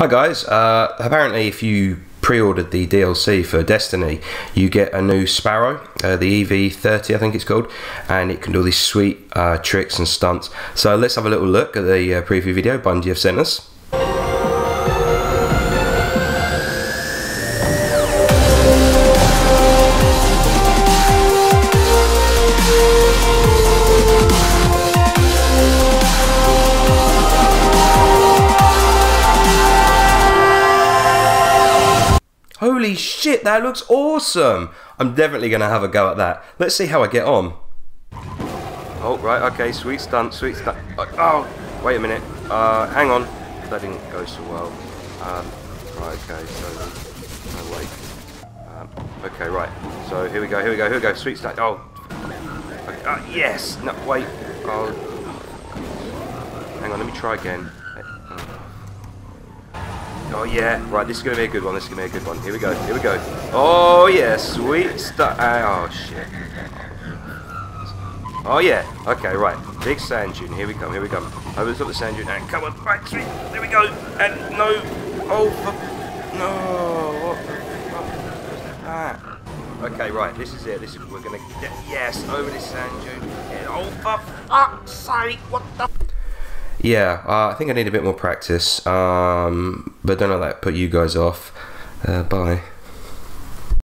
Hi guys, uh, apparently if you pre-ordered the DLC for Destiny, you get a new Sparrow, uh, the EV30 I think it's called, and it can do all these sweet uh, tricks and stunts. So let's have a little look at the uh, preview video Bungie have sent us. Holy shit, that looks awesome! I'm definitely going to have a go at that. Let's see how I get on. Oh, right, okay, sweet stunt, sweet stunt. Oh, wait a minute. Uh, hang on. That didn't go so well. Um, right, okay, so... No, wait. Um, okay, right. So, here we go, here we go, here we go. Sweet stunt. Oh. Okay, uh, yes! No, wait. Oh. Hang on, let me try again. Oh Oh, yeah, right, this is going to be a good one, this is going to be a good one. Here we go, here we go. Oh yeah, sweet stuff. Uh, oh shit. Oh yeah, okay, right. Big sand dune, here we come, here we come. Over the top of the sand dune, and come on, right, sweet, there we go. And no, oh, no, what the fuck that? Okay, right, this is it, this is, we're going to get, yes, over this sand dune. And, oh, for fuck's sake, what the yeah, uh, I think I need a bit more practice, um, but don't let that put you guys off. Uh, bye.